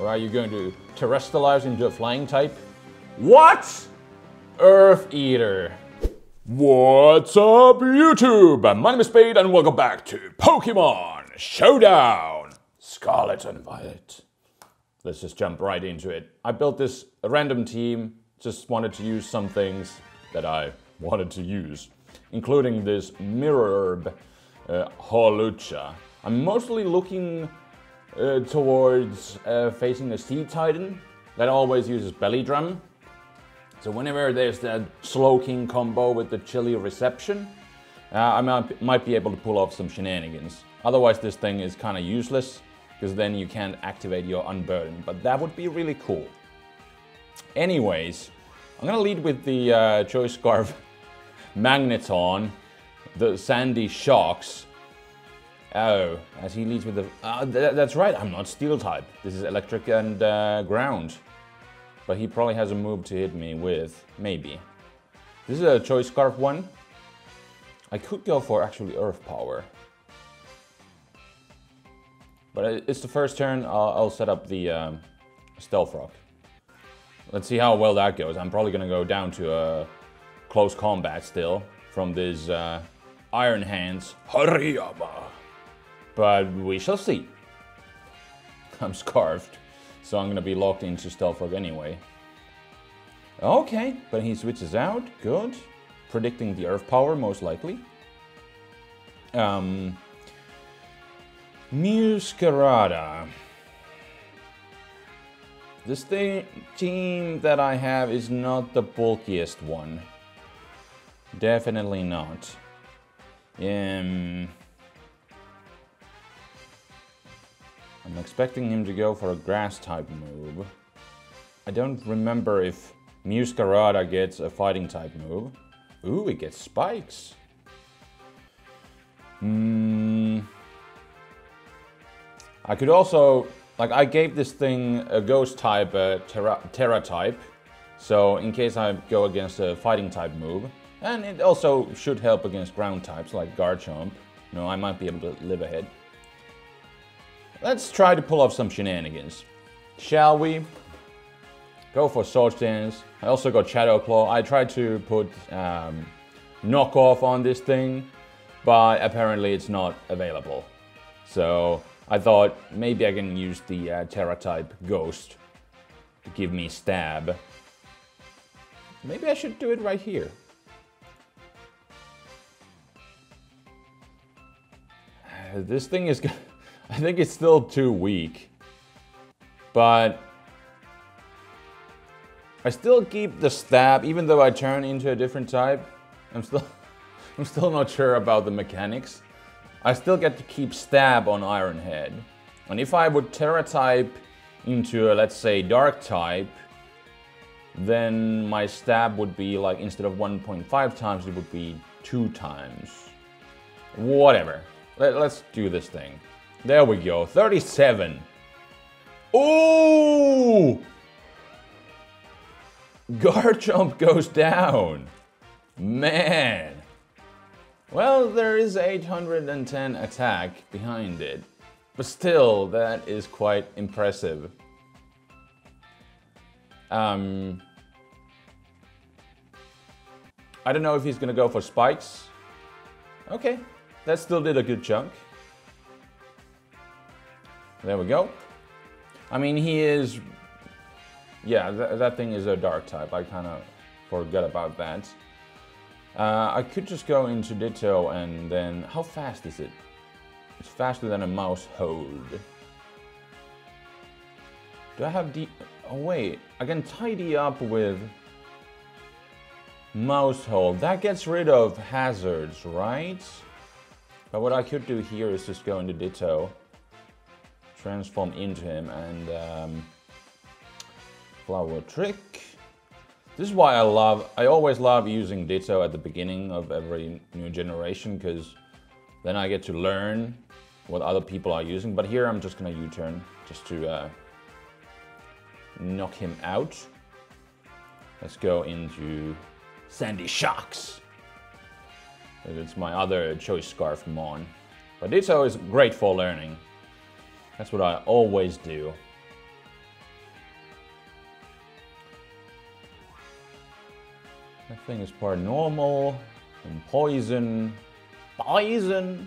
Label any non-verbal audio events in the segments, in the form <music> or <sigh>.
Or are you going to terastallize into a flying type? What? Earth Eater. What's up, YouTube? My name is Spade, and welcome back to Pokemon Showdown Scarlet and Violet. Let's just jump right into it. I built this random team, just wanted to use some things that I wanted to use, including this Mirror Herb uh, Hawlucha. I'm mostly looking uh, towards uh, facing a Cetitan that always uses Belly Drum. So whenever there's that Slowking combo with the Chilly Reception, uh, I might, might be able to pull off some shenanigans. Otherwise this thing is kind of useless, because then you can't activate your Unburden, but that would be really cool. Anyways, I'm gonna lead with the uh, Choice Scarf <laughs> Magneton, the Sandy Shocks. Oh, as he leads with the... Uh, th that's right, I'm not Steel type. This is Electric and uh, Ground. But he probably has a move to hit me with, maybe. This is a Choice Scarf one. I could go for actually Earth Power. But it's the first turn, I'll, I'll set up the um, Stealth Rock. Let's see how well that goes. I'm probably gonna go down to a close combat still from this uh, Iron Hands Hariyama. But we shall see. I'm scarfed, so I'm gonna be locked into Stealth Rock anyway. Okay, but he switches out, good. Predicting the Earth Power, most likely. Um, Meowscarada. This thing, team that I have is not the bulkiest one. Definitely not. Um, I'm expecting him to go for a grass type move. I don't remember if Meowscarada gets a fighting type move. Ooh, it gets spikes. Hmm. I could also like I gave this thing a ghost type, a tera, tera type, so in case I go against a fighting type move, and it also should help against ground types like Garchomp, you know, I might be able to live ahead. Let's try to pull off some shenanigans. Shall we? Go for Sword Dance. I also got Shadow Claw. I tried to put um, knockoff on this thing, but apparently it's not available. So I thought maybe I can use the uh, Tera type Ghost to give me stab. Maybe I should do it right here. <sighs> This thing is, <laughs> I think it's still too weak. But I still keep the stab even though I turn into a different type. I'm still, <laughs> I'm still not sure about the mechanics. I still get to keep stab on Iron Head. And if I would Tera type into a, let's say, Dark type, then my stab would be like, instead of 1.5 times, it would be 2 times. Whatever. Let, us do this thing. There we go, 37. Ooh! Garchomp <laughs> goes down. Man. Well, there is 810 attack behind it, but still, that is quite impressive. Um, I don't know if he's gonna go for spikes. Okay, that still did a good chunk. There we go. I mean, he is... Yeah, th that thing is a dark type. I kind of forgot about that. Uh, I could just go into Ditto and then... How fast is it? It's faster than a Maushold. Do I have the... Oh wait, I can tidy up with Maushold. That gets rid of hazards, right? But what I could do here is just go into Ditto, transform into him and um, Flower Trick. This is why I love, I always love using Ditto at the beginning of every new generation because then I get to learn what other people are using. But here I'm just gonna U-turn just to uh, knock him out. Let's go into Sandy Shocks. It's my other choice scarf Mon. But Ditto is great for learning. That's what I always do. Nothing is paranormal and poison. Poison!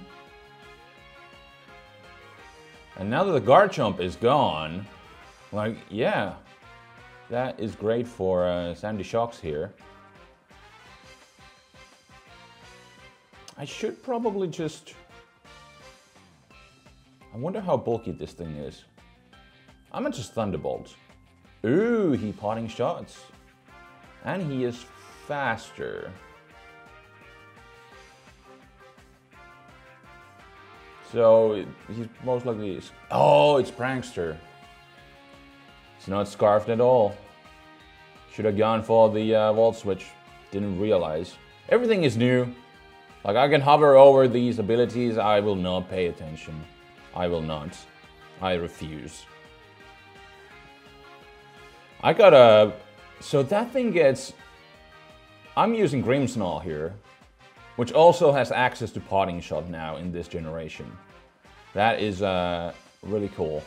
And now that the Garchomp is gone, like, yeah, that is great for uh, Sandy Shocks here. I should probably just I wonder how bulky this thing is. I'm just Thunderbolt. Ooh, he parting shots. And he is faster. So he's most likely. Oh, it's Prankster. It's not scarfed at all. Should have gone for the uh, Volt Switch. Didn't realize. Everything is new. Like I can hover over these abilities. I will not pay attention. I will not. I refuse. I got a... So that thing gets... I'm using Grimmsnarl here, which also has access to Parting Shot now in this generation. That is uh, really cool.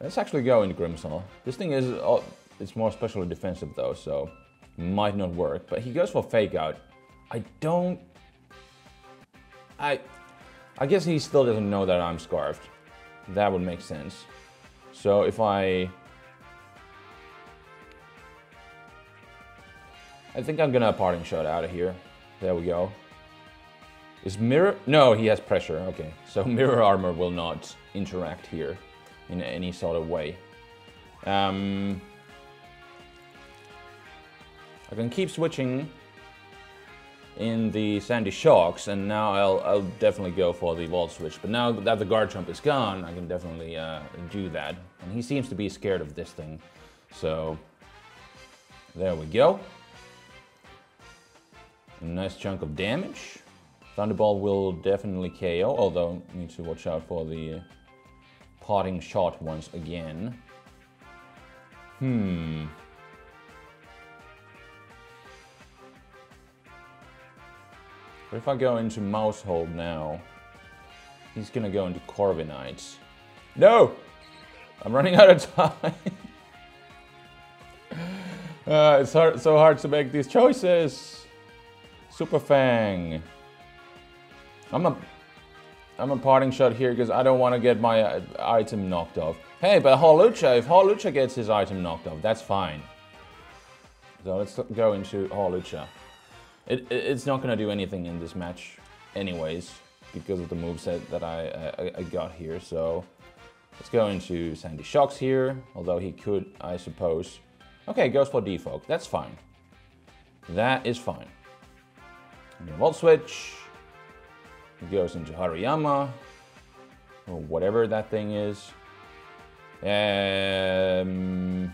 Let's actually go into Grimmsnarl. This thing is... Oh, it's more specially defensive though, so might not work. But he goes for Fake Out. I don't... I... I guess he still doesn't know that I'm Scarfed. That would make sense. So if I I think I'm gonna parting shot out of here. There we go. Is mirror? No, he has pressure. Okay, so <laughs> mirror armor will not interact here in any sort of way. Um, I can keep switching in the Sandy Shocks, and now I'll, I'll definitely go for the Volt Switch. But now that the guard Garchomp is gone, I can definitely uh, do that. And he seems to be scared of this thing. So, there we go. A nice chunk of damage. Thunderbolt will definitely KO, although need to watch out for the parting shot once again. Hmm. But if I go into Maushold now, he's gonna go into Corviknight. No! I'm running out of time. <laughs> uh, it's hard, so hard to make these choices. Super Fang. I'm a, I'm a parting shot here because I don't want to get my uh, item knocked off. Hey, but Hawlucha, if Hawlucha gets his item knocked off, that's fine. So let's go into Hawlucha. It, it, it's not to do anything in this match anyways because of the moveset that I, I, I got here. So let's go into Sandy Shocks here, although he could, I suppose. Okay, goes for Defog. That's fine. That is fine. Volt Switch. He goes into Hariyama. Or whatever that thing is. Um,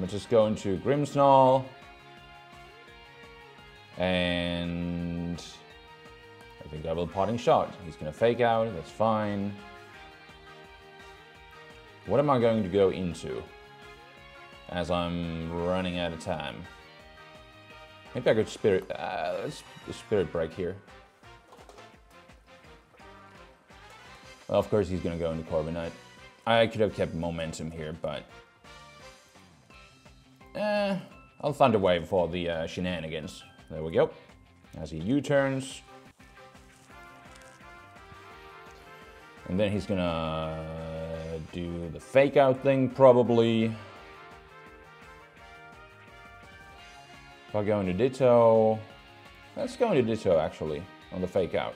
I'm just gonna just go Grimmsnarl. And I think I will parting shot. He's gonna fake out, that's fine. What am I going to go into? as I'm running out of time. Maybe I could spirit, uh, let's spirit break here. Well, of course he's gonna go into Corviknight. I could have kept momentum here, but eh, I'll Thunder Wave for the uh, shenanigans. There we go. As he U-turns. And then he's gonna do the fake out thing probably. If I go into Ditto, let's go into Ditto actually, on the fake out.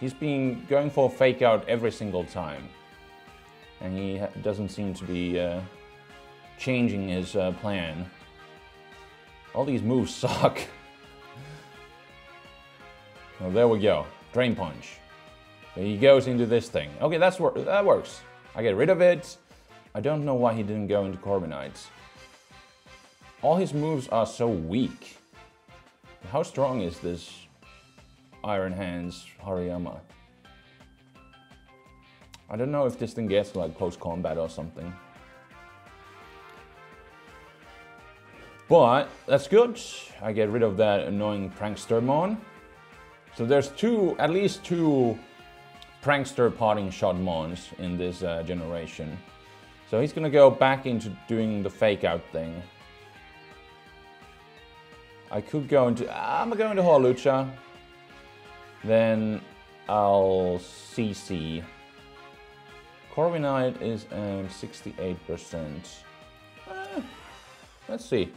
He's been going for fake out every single time. And he doesn't seem to be uh, changing his uh, plan. All these moves <laughs> suck. there we go. Drain Punch. He goes into this thing. Okay, that's that works. I get rid of it. I don't know why he didn't go into Corviknights. All his moves are so weak. How strong is this Iron Hands Hariyama? I don't know if this thing gets like close combat or something. But that's good. I get rid of that annoying prankster mon. So there's two, at least two Prankster parting shot mons in this uh, generation. So he's gonna go back into doing the fake out thing. I could go into, I'm gonna go into Hawlucha. Then I'll CC. Corviknight is um, 68%. Eh, let's see.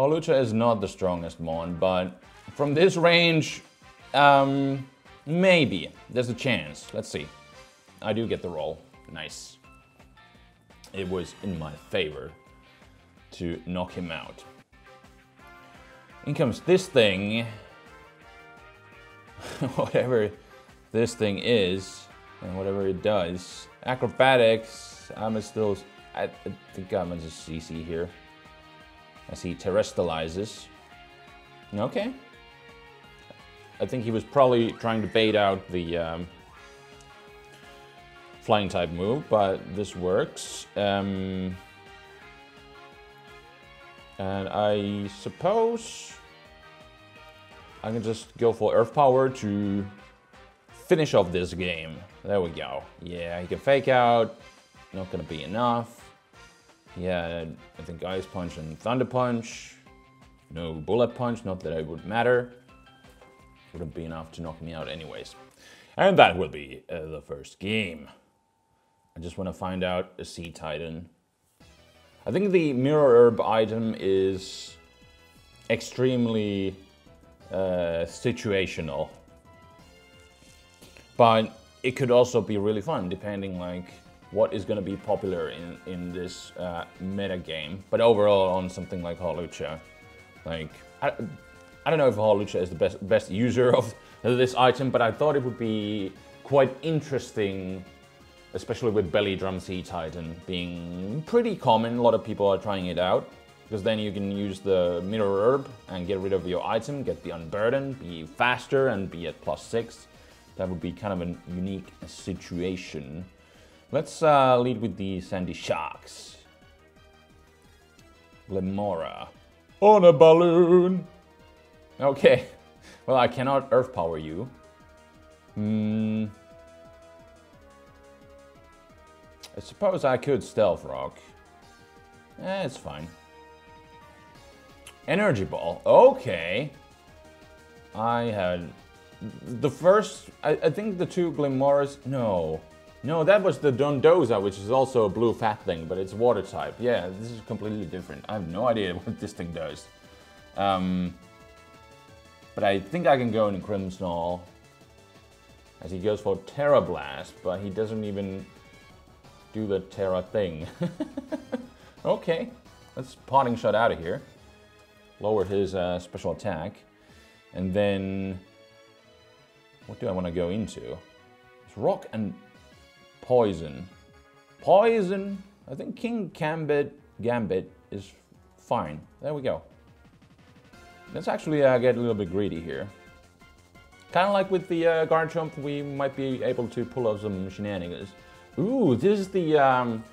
Hawlucha is not the strongest mon, but from this range, um, maybe. There's a chance. Let's see. I do get the roll. Nice. It was in my favor to knock him out. In comes this thing. <laughs> whatever this thing is, and whatever it does. Acrobatics, I'm still, I, think I'm just CC here. I he terastallizes. Okay. I think he was probably trying to bait out the um, flying type move, but this works. Um, and I suppose I can just go for Earth Power to finish off this game. There we go. Yeah, he can fake out. Not gonna be enough. Yeah, I think Ice Punch and Thunder Punch. No Bullet Punch, not that it would matter. Wouldn't be enough to knock me out anyways. And that will be uh, the first game. I just want to find out a Cetitan. I think the Mirror Herb item is extremely uh, situational. But it could also be really fun depending like what is going to be popular in, in this uh, meta game. But overall on something like Hawlucha, like, I, I don't know if Hawlucha is the best, best user of this item, but I thought it would be quite interesting, especially with Belly Drum Cetitan being pretty common. A lot of people are trying it out because then you can use the Mirror Herb and get rid of your item, get the Unburden, be faster and be at plus 6. That would be kind of a unique situation. Let's uh, lead with the Sandy Shocks. Glimmora. On a balloon! Okay. Well, I cannot Earth Power you. Hmm. I suppose I could Stealth Rock. Eh, it's fine. Energy Ball. Okay. I had... The first... I, I think the two Glimmoras... No. No, that was the Dondozo, which is also a blue fat thing, but it's water type. Yeah, this is completely different. I have no idea <laughs> what this thing does. Um, but I think I can go into Grimmsnarl as he goes for Tera Blast, but he doesn't even do the Tera thing. <laughs> okay, let's parting shot out of here. Lower his uh, special attack. And then, what do I want to go into? It's rock and poison. Poison. I think Kingambit, Gambit is fine. There we go. Let's actually uh, get a little bit greedy here. Kind of like with the uh, Garchomp, we might be able to pull off some shenanigans. Ooh, this is the um,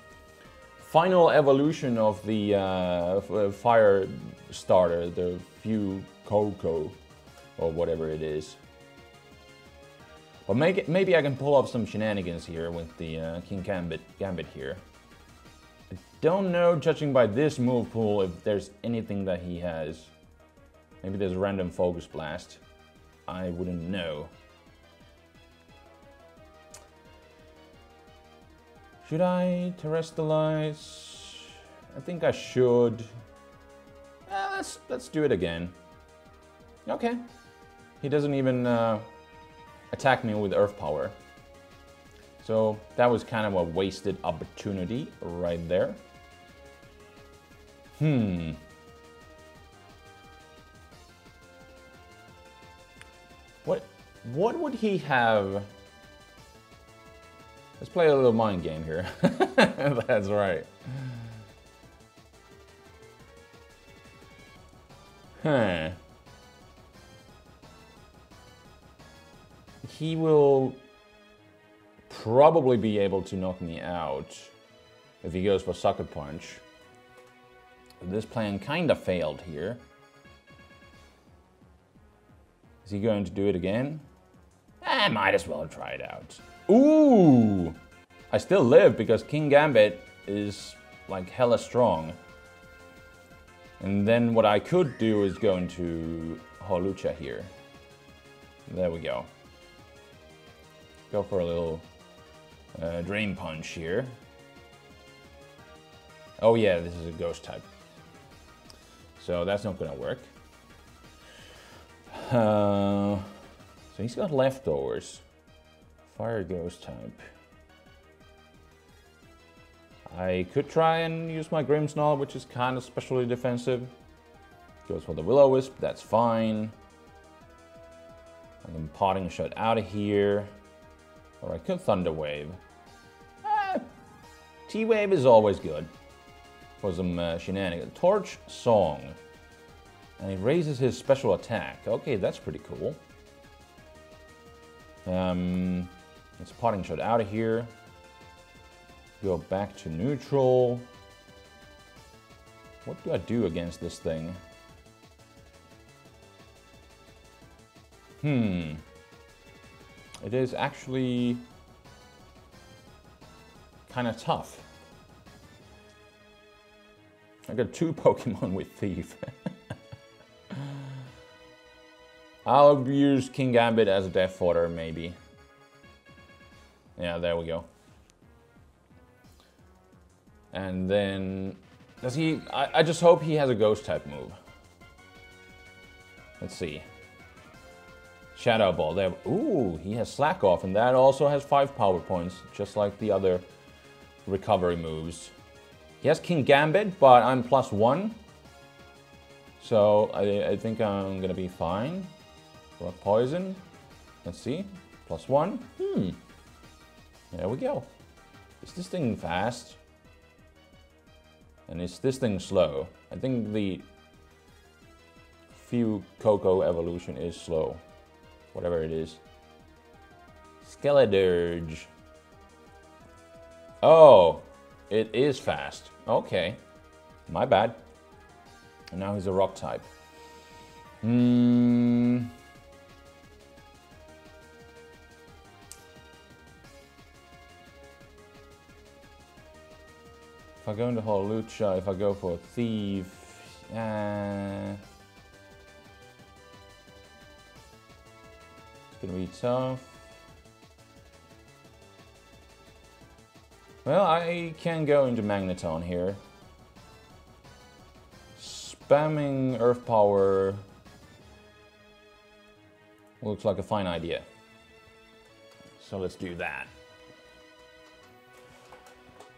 final evolution of the uh, uh fire starter, the Few Coco, or whatever it is. But maybe, maybe I can pull off some shenanigans here with the uh, Kingambit, Gambit here. I don't know, judging by this move pool, if there's anything that he has. Maybe there's a random Focus Blast. I wouldn't know. Should I terastallize? I think I should. Eh, let's let's do it again. Okay. He doesn't even uh, attack me with earth power. So that was kind of a wasted opportunity right there. Hmm. What what would he have? Let's play a little mind game here. <laughs> That's right. Huh. He will probably be able to knock me out if he goes for Sucker Punch. This plan kind of failed here. Is he going to do it again? I might as well try it out. Ooh! I still live because Kingambit is like hella strong. And then what I could do is go into Hawlucha here. There we go. Go for a little uh, Drain Punch here. Oh yeah, this is a Ghost type. So that's not gonna work. Uh, so he's got leftovers. Fire Ghost type. I could try and use my Grimmsnarl, which is kind of specially defensive. Goes for the Will-O-Wisp, that's fine. I can Parting Shot out of here. Or I could Thunder Wave. Eh, T-Wave is always good for some uh, shenanigans. Torch Song. And he raises his special attack. Okay, that's pretty cool. Um, it's Parting Shot out of here. Go back to neutral. What do I do against this thing? Hmm. It is actually kind of tough. I got two <laughs> Pokemon with Thief. <laughs> I'll use Kingambit as a death fodder, maybe. Yeah, there we go. And then, does he, I, I just hope he has a ghost type move. Let's see. Shadow Ball, there, ooh, he has Slack Off, and that also has five power points, just like the other recovery moves. He has Kingambit, but I'm plus one. So I, I think I'm gonna be fine. Rock Poison. Let's see. Plus one. Hmm. There we go. Is this thing fast? And is this thing slow? I think the few Coco evolution is slow. Whatever it is. Skeledirge. Oh, it is fast. Okay. My bad. And now he's a rock type. Hmm. If I go into Hawlucha, if I go for a Thief, uh, be tough. Well, I can go into Magneton here. Spamming Earth Power looks like a fine idea. So let's do that.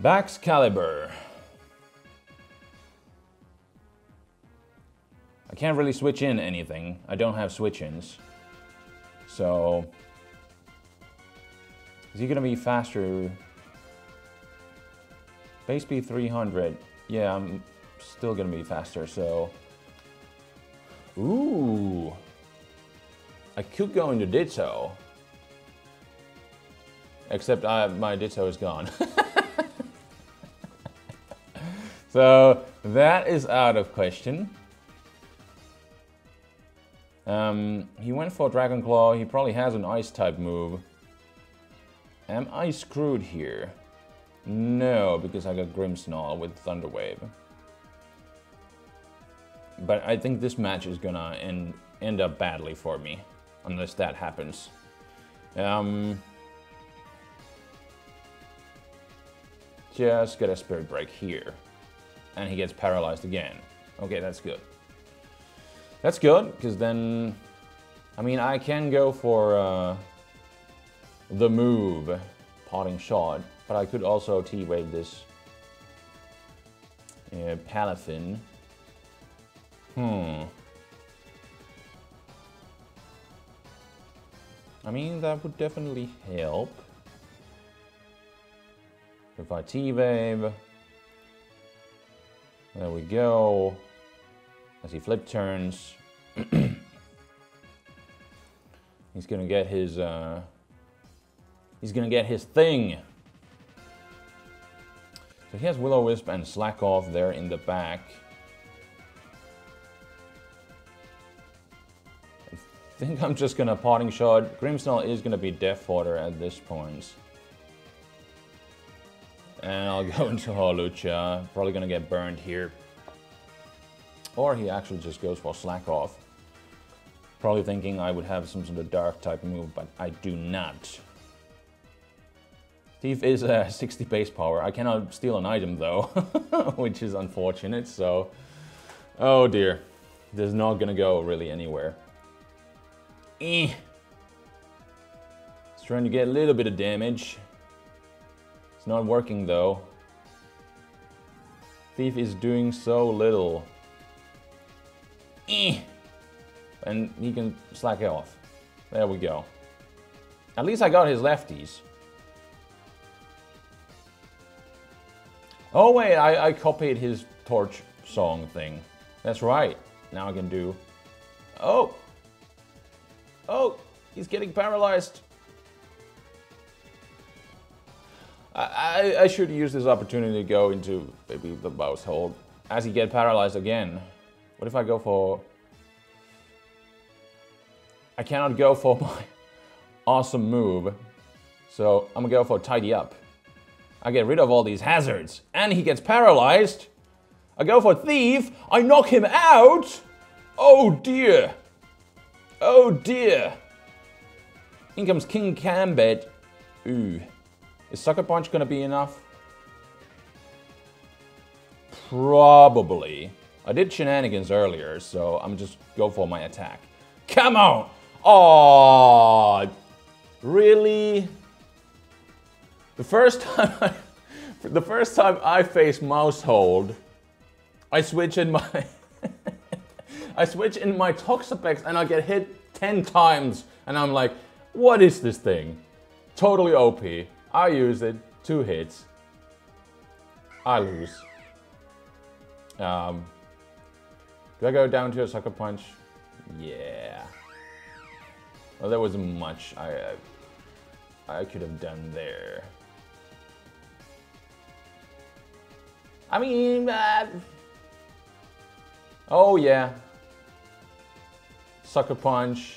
Baxcalibur. I can't really switch in anything. I don't have switch-ins. So... Is he gonna be faster? Base speed 300. Yeah, I'm still gonna be faster, so... Ooh! I could go into Ditto. Except I, my Ditto is gone. <laughs> So that is out of question. Um, he went for Dragon Claw. He probably has an Ice type move. Am I screwed here? No, because I got Grimmsnarl with Thunder Wave. But I think this match is gonna end, end up badly for me, unless that happens. Um, just get a Spirit Break here and he gets paralyzed again. Okay, that's good. That's good, because then, I mean, I can go for uh, the move, Parting Shot, but I could also T-Wave this uh, Palafin. Hmm. I mean, that would definitely help. If I T-Wave, there we go. As he flip turns, <clears throat> he's gonna get his, uh, he's gonna get his thing. So he has Will-O-Wisp and Slack Off there in the back. I think I'm just gonna Parting Shot. Grimmsnarl is gonna be Death Fodder at this point. And I'll go <laughs> into Hawlucha. Probably gonna get burned here. Or he actually just goes for Slack Off. Probably thinking I would have some sort of dark type move, but I do not. Thief is a <laughs> 60 base power. I cannot steal an item though, <laughs> which is unfortunate, so... Oh dear. This is not gonna go really anywhere. Eh. It's trying to get a little bit of damage. It's not working though. Thief is doing so little. Eh. And he can slack it off. There we go. At least I got his lefties. Oh wait, I, I copied his torch song thing. That's right. Now I can do... Oh! Oh! He's getting paralyzed. I, I, I should use this opportunity to go into maybe the Maushold. As he get paralyzed again. What if I go for... I cannot go for <laughs> my awesome move. So I'm gonna go for tidy up. I get rid of all these hazards. And he gets paralyzed. I go for thief. I knock him out. Oh dear. Oh dear. In comes Kingambit. Ooh. Is Sucker Punch gonna be enough? Probably. I did shenanigans earlier, so I'm just go for my attack. Come on! Oh, really? The first time <laughs> I, the first time I face Maushold, I switch in my <laughs> I switch in my Toxapex and I get hit 10 times and I'm like, what is this thing? Totally OP. I use it, two hits. I lose. Um, do I go down to a sucker punch? Yeah. Well, there wasn't much I, I, I could have done there. I mean, uh, oh yeah. Sucker Punch.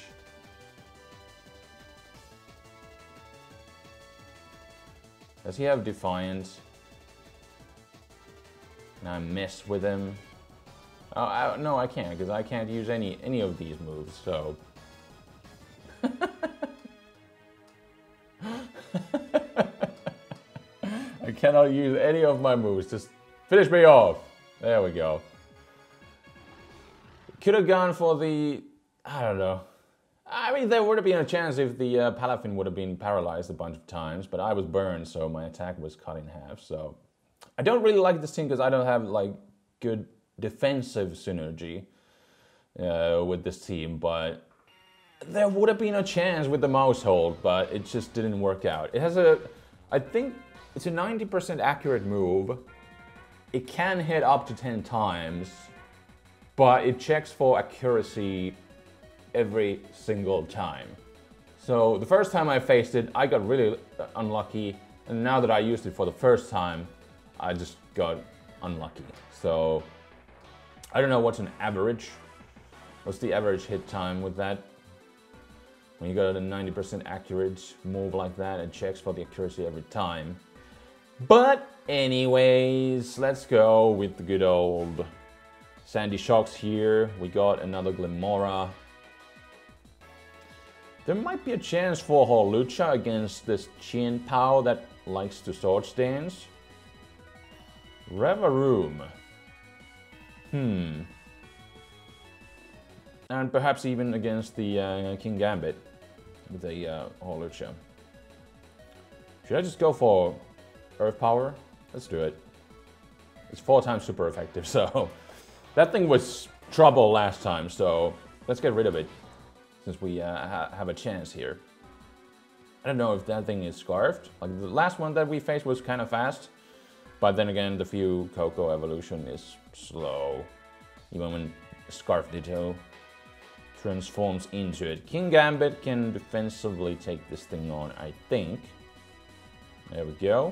Does he have Defiance? Can I mess with him? Oh, I, no, I can't, because I can't use any, any of these moves, so... <laughs> I cannot use any of my moves, just Finish me off. There we go. Could have gone for the... I don't know. I mean, there would have been a chance if the uh, Palafin would have been paralyzed a bunch of times, but I was burned, so my attack was cut in half, so... I don't really like this team because I don't have, like, good defensive synergy uh, with this team, but there would have been a chance with the Maushold, but it just didn't work out. It has a... I think it's a 90% accurate move, it can hit up to 10 times, but it checks for accuracy every single time. So the first time I faced it, I got really unlucky, and now that I used it for the first time, I just got unlucky. So I don't know what's an average. What's the average hit time with that? When you got a 90% accurate move like that, it checks for the accuracy every time. But anyways, let's go with the good old Sandy Shocks here. We got another Glimmora. There might be a chance for Hawlucha against this Chien-Pao that likes to Swords Dance. Revavroom. Hmm. And perhaps even against the uh, Kingambit with the uh. Should I just go for Earth Power. Let's do it. It's four times super effective, <laughs> so that thing was trouble last time, so let's get rid of it since we uh, ha have a chance here. I don't know if that thing is scarfed. Like the last one that we faced was kind of fast, but then again, the Fuecoco evolution is slow. Even when Scarf Ditto transforms into it. Kingambit can defensively take this thing on, I think. There we go.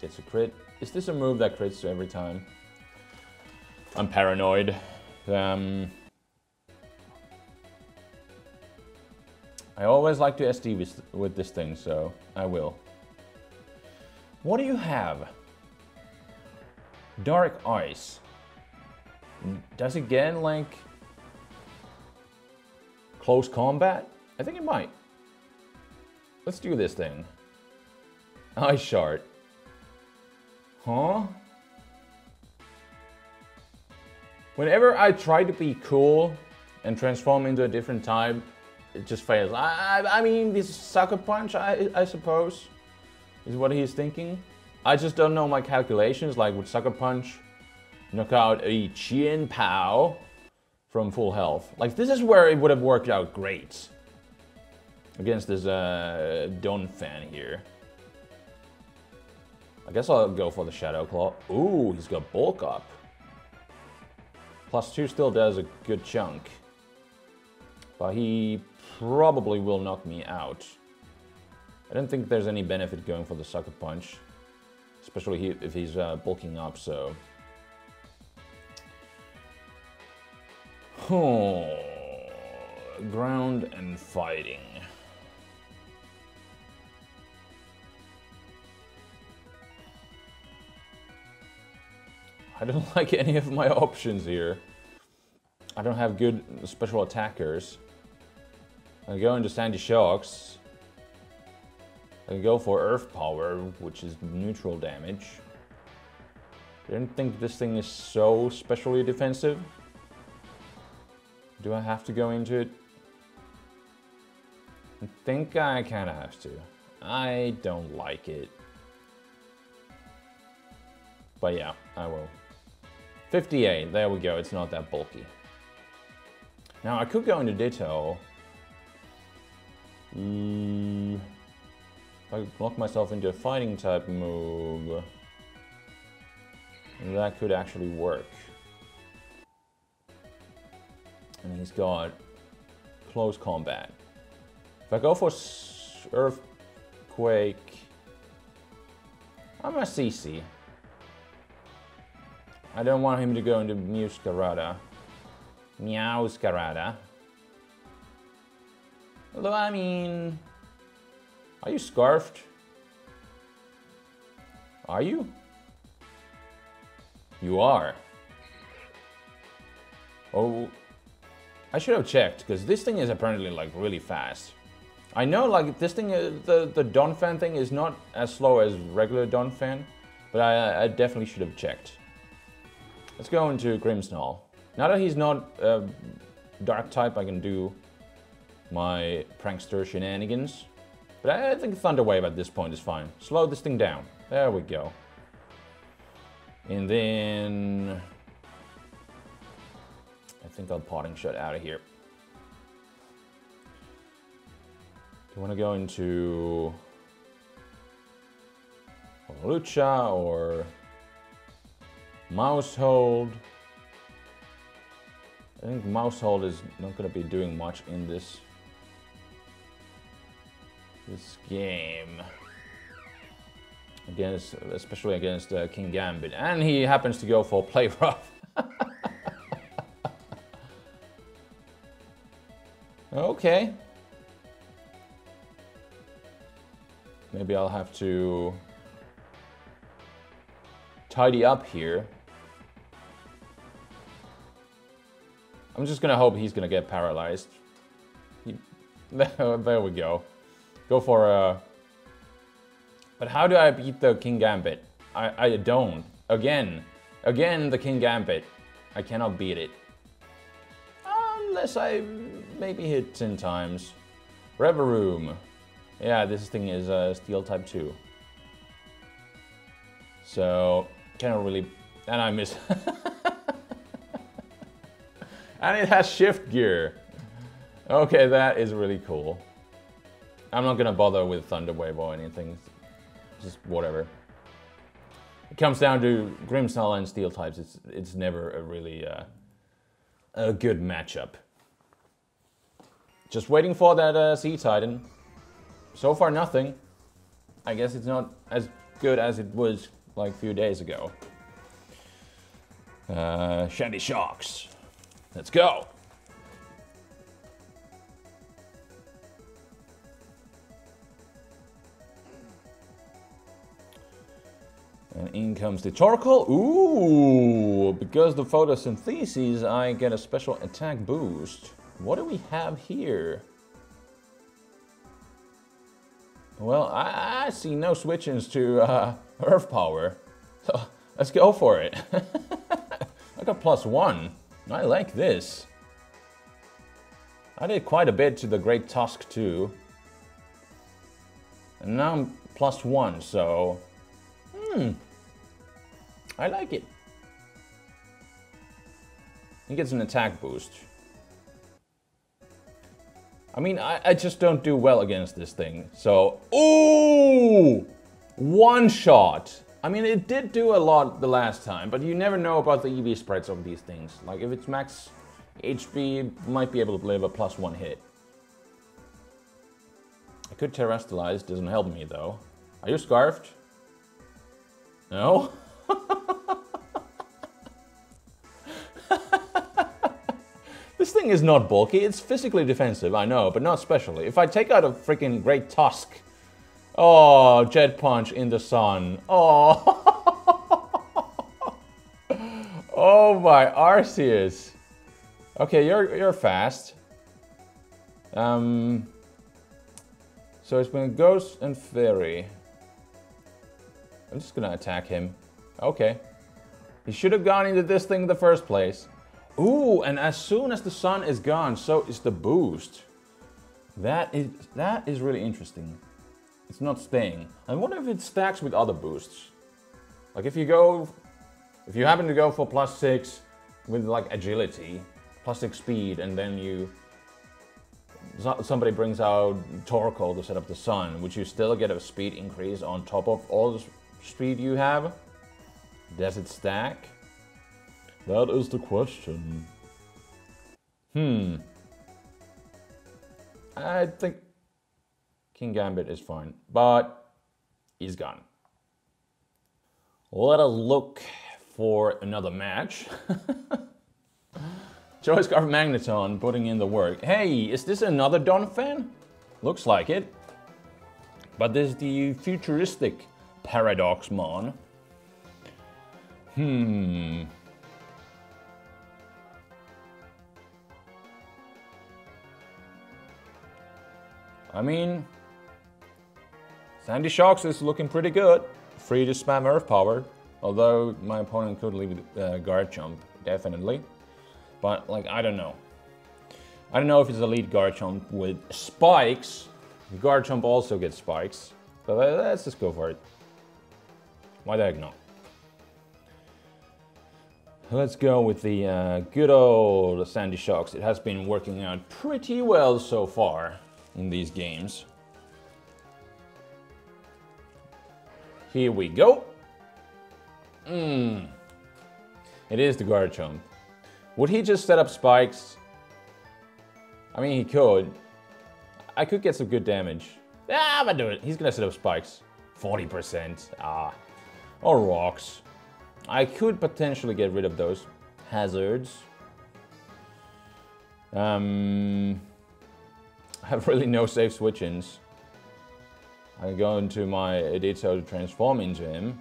Gets a crit. Is this a move that crits every time? I'm paranoid. Um, I always like to SD with, with this thing, so I will. What do you have? Dark Ice. Does it get like close combat? I think it might. Let's do this thing. Ice Shard. Huh? Whenever I try to be cool and transform into a different type, it just fails. I, I, I mean, this Sucker Punch, I, I suppose, is what he's thinking. I just don't know my calculations, like with Sucker Punch, knock out a Chien Pao from full health. Like, this is where it would have worked out great against this uh, fan here. I guess I'll go for the Shadow Claw. Ooh, he's got bulk up. Plus 2 still does a good chunk. But he probably will knock me out. I don't think there's any benefit going for the Sucker Punch. Especially if he's uh, bulking up, so... Oh, ground and fighting. I don't <laughs> like any of my options here. I don't have good special attackers. I go into Sandy Shocks. I go for Earth Power, which is neutral damage. I don't think this thing is so specially defensive. Do I have to go into it? I think I kind of have to. I don't like it. But yeah, I will. 58, there we go, it's not that bulky. Now I could go into Ditto. Mm, if I lock myself into a fighting type move, that could actually work. And he's got close combat. If I go for Earthquake, I'm a CC. I don't want him to go into Meowscarada. Meowscarada. Although, I mean... Are you scarfed? Are you? You are. Oh, I should have checked, because this thing is apparently, like, really fast. I know, like, this thing, uh, the, the Donphan thing is not as slow as regular Donphan, but I, I definitely should have checked. Let's go into Grimmsnarl. Now that he's not a dark type, I can do my prankster shenanigans. But I think Thunder Wave at this point is fine. Slow this thing down. There we go. And then... I think I'll parting shot out of here. Do you want to go into... Lucha or Maushold. I think Maushold is not going to be doing much in this this game against, especially against uh, Kingambit, and he happens to go for play rough. <laughs> okay. Maybe I'll have to tidy up here. I'm just gonna hope he's gonna get paralyzed. He, <laughs> there we go. Go for a... But how do I beat the Kingambit? I, I don't. Again. Again, the Kingambit. I cannot beat it. Unless I maybe hit 10 times. Revavroom. Yeah, this thing is uh, Steel type 2. So, cannot really... And I miss... <laughs> And it has shift gear. Okay, that is really cool. I'm not gonna bother with Thunder Wave or anything. Just whatever. It comes down to Grimmsnarl and Steel types. It's it's never a really uh, a good matchup. Just waiting for that uh, Cetitan. So far, nothing. I guess it's not as good as it was like a few days ago. Uh, Sandy Shocks. Let's go. And in comes the charcoal. Ooh, because the photosynthesis, I get a special attack boost. What do we have here? Well, I, I see no switch-ins to uh, Earth Power. So let's go for it. <laughs> I got plus one. I like this. I did quite a bit to the Great Tusk too. And now I'm plus one, so... Hmm. I like it. He gets an attack boost. I mean, I, I just don't do well against this thing. So, ooh! One shot. I mean, it did do a lot the last time, but you never know about the EV spreads of these things. Like, if it's max HP, might be able to live a plus one hit. I could terastallize, doesn't help me though. Are you scarfed? No? <laughs> <laughs> this thing is not bulky, it's physically defensive, I know, but not specially. If I take out a freaking Great Tusk, oh, Jet Punch in the sun, oh. <laughs> oh my Arceus. Okay, you're, you're fast. Um, so it's been Ghost and Fairy. I'm just gonna attack him. Okay. He should have gone into this thing in the first place. Ooh, and as soon as the sun is gone, so is the boost. That is that is really interesting. It's not staying. I wonder if it stacks with other boosts. Like if you go, if you happen to go for plus six with like agility, plus six speed, and then you somebody brings out Torkoal to set up the sun, would you still get a speed increase on top of all the speed you have? Does it stack? That is the question. Hmm. I think Kingambit is fine, but he's gone. Let us look for another match. <laughs> Choice Scarf Magneton putting in the work. Hey, is this another Donphan? Looks like it. But this is the futuristic Paradoxmon. Hmm. I mean, Sandy Shocks is looking pretty good. Free to spam Earth Power, although my opponent could leave uh, Garchomp, definitely. But, like, I don't know. I don't know if it's a lead Garchomp with spikes. Garchomp also gets spikes. But let's just go for it. Why the heck not? Let's go with the uh, good old Sandy Shocks. It has been working out pretty well so far in these games. Here we go. Mmm. It is the Garchomp. Would he just set up spikes? I mean, he could. I could get some good damage. Ah, I'm gonna do it. He's gonna set up spikes. 40%. Ah. Or rocks. I could potentially get rid of those hazards. Um, I have really no safe switch-ins. I go into my Edito to transform into him.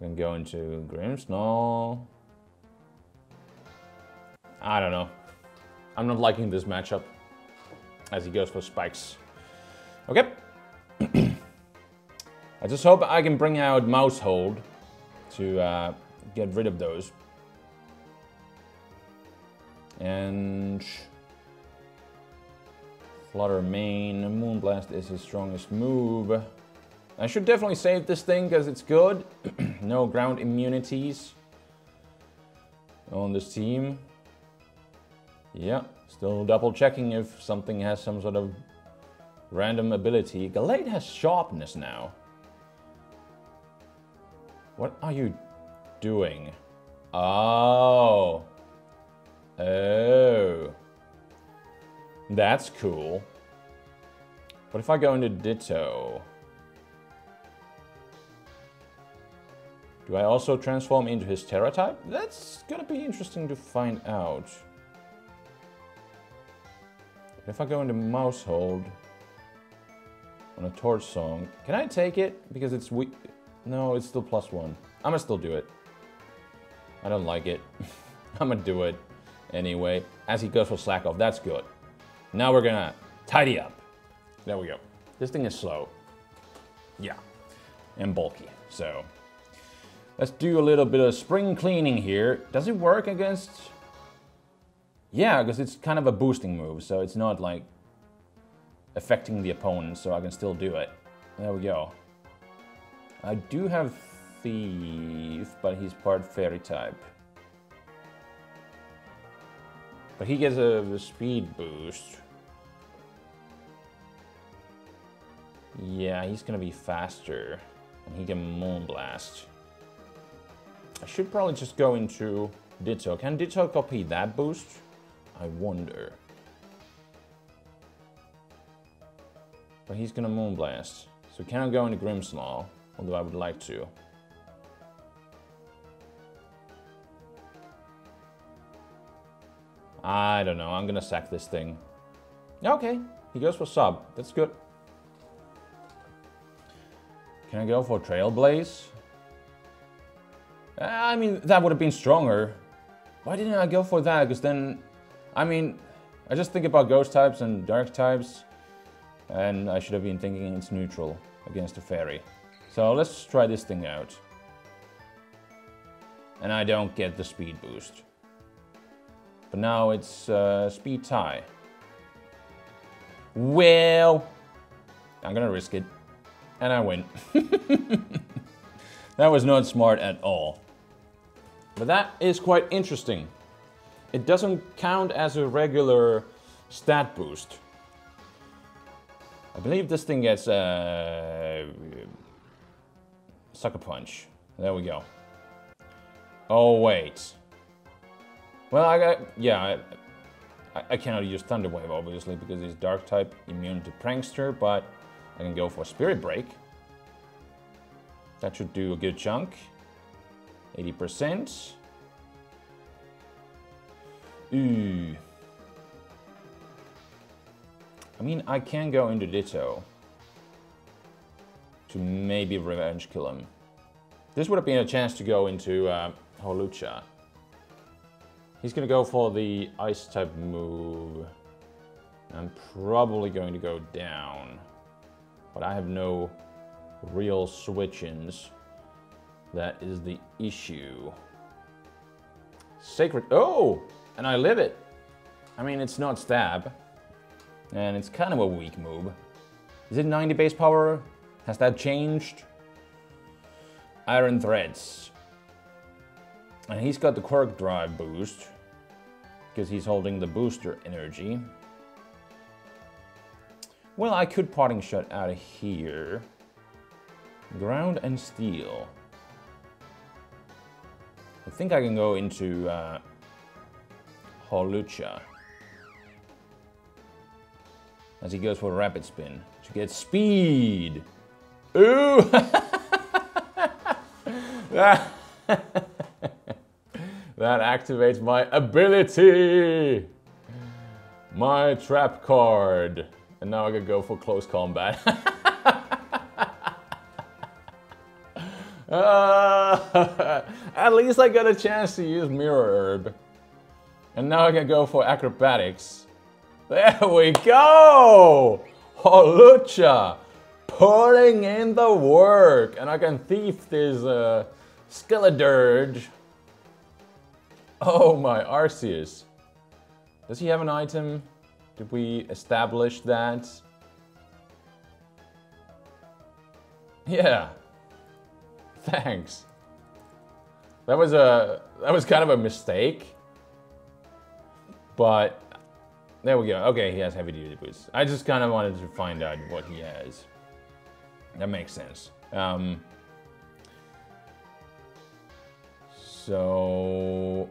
We can go into Grimmsnarl. I don't know. I'm not liking this matchup as he goes for spikes. Okay. I just hope I can bring out Maushold to uh, get rid of those. And Flutter Mane, Moonblast is his strongest move. I should definitely save this thing because it's good. <clears throat> no ground immunities on this team. Yeah, still double checking if something has some sort of random ability. Gallade has sharpness now. What are you doing? Oh. Oh. That's cool. What if I go into Ditto? Do I also transform into his Tera type? That's gonna be interesting to find out. If I go into Maushold on a torch song. Can I take it? Because it's weak. No, it's still plus one. I'm gonna still do it. I don't like it. <laughs> I'm gonna do it anyway. As he goes for slack off, that's good. Now we're gonna tidy up. There we go. This thing is slow. Yeah. And bulky. So let's do a little bit of spring cleaning here. Does it work against... Yeah, because it's kind of a boosting move, so it's not like affecting the opponent, so I can still do it. There we go. I do have Thief, but he's part Fairy type. But he gets a, a speed boost. Yeah, he's gonna be faster. And he can Moonblast. I should probably just go into Ditto. Can Ditto copy that boost? I wonder. But he's gonna Moonblast. So can I go into Grimmsnarl? Although I would like to. I don't know. I'm gonna sack this thing. Okay, he goes for sub. That's good. Can I go for Trailblaze? Uh, I mean, that would have been stronger. Why didn't I go for that? Because then, I mean, I just think about ghost types and dark types. And I should have been thinking it's neutral against a fairy. So let's try this thing out. And I don't get the speed boost. But now it's uh, speed tie. Well, I'm gonna risk it. And I win. <laughs> that was not smart at all. But that is quite interesting. It doesn't count as a regular stat boost. I believe this thing gets uh, sucker punch. There we go. Oh wait. Well, I got yeah. I, I cannot use Thunder Wave obviously because he's Dark type, immune to Prankster, but I can go for Spirit Break. That should do a good chunk. 80%. Ooh. I mean, I can go into Ditto to maybe revenge kill him. This would have been a chance to go into uh, Hawlucha. He's gonna go for the ice type move. I'm probably going to go down. But I have no real switch-ins. That is the issue. Sacred, oh! And I live it. I mean, it's not stab. And it's kind of a weak move. Is it 90 base power? Has that changed? Iron Treads. And he's got the Quark Drive boost. Because he's holding the booster energy. Well, I could Parting Shot out of here. Ground and Steel. I think I can go into uh, Hawlucha. As he goes for a Rapid Spin to get speed. Ooh! <laughs> that, activates my ability! My trap card. And now I can go for close combat. uh, <laughs> <laughs> at least I got a chance to use Mirror Herb. And now I can go for acrobatics. There we go! Hawlucha! Putting in the work! And I can thief this uh, Skeledirge. Oh my Arceus. Does he have an item? Did we establish that? Yeah. Thanks. That was a that was kind of a mistake. But there we go. Okay, he has heavy duty boots. I just kind of wanted to find out what he has. That makes sense. Um, so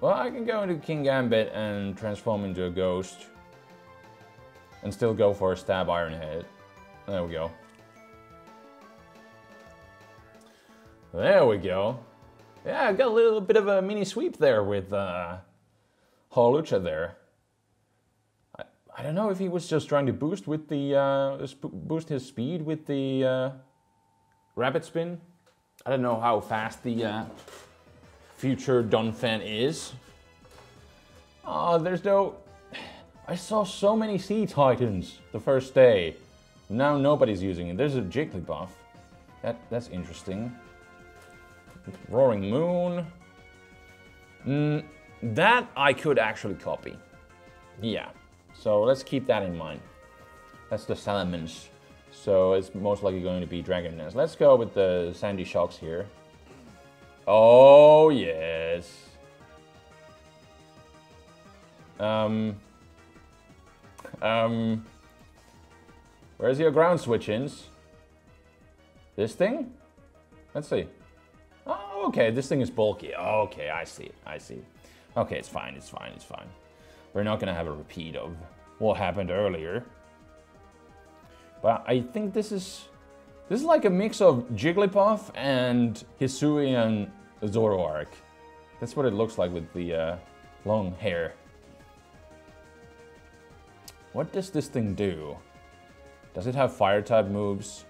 well, I can go into Kingambit and transform into a ghost. And still go for a stab Iron Head. There we go. There we go. Yeah, I got a little bit of a mini sweep there with uh, Hawlucha there. I, don't know if he was just trying to boost with the uh, boost his speed with the uh, rapid spin. I don't know how fast the uh, future Donphan is. Oh, there's no... I saw so many Cetitans the first day. Now nobody's using it. There's a Jigglypuff. That, that's interesting. Roaring Moon. Mm, that I could actually copy. Yeah. So let's keep that in mind. That's the Salamence. So it's most likely going to be Dragon Nest. Let's go with the Sandy Shocks here. Oh, yes. Um, um, where's your ground switch-ins? This thing? Let's see. Oh, okay, this thing is bulky. Okay, I see it, I see. Okay, it's fine, it's fine, it's fine. We're not gonna have a repeat of what happened earlier. But I think this is this is like a mix of Jigglypuff and Hisuian Zoroark. That's what it looks like with the uh, long hair. What does this thing do? Does it have fire type moves?